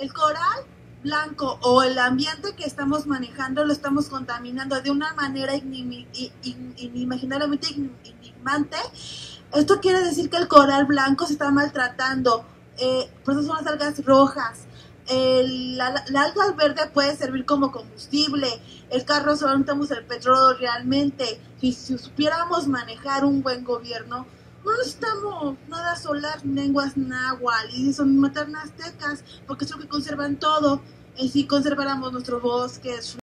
el coral blanco o el ambiente que estamos manejando lo estamos contaminando de una manera inimaginablemente enigmante. Esto quiere decir que el coral blanco se está maltratando. Eh, por eso son las algas rojas. El, la, alga verde puede servir como combustible. El carro solamente usamos el petróleo realmente. Si supiéramos manejar un buen gobierno, necesitamos nada solar, lenguas náhuatl y son maternas aztecas, porque es lo que conservan todo. Y si conserváramos nuestros bosques,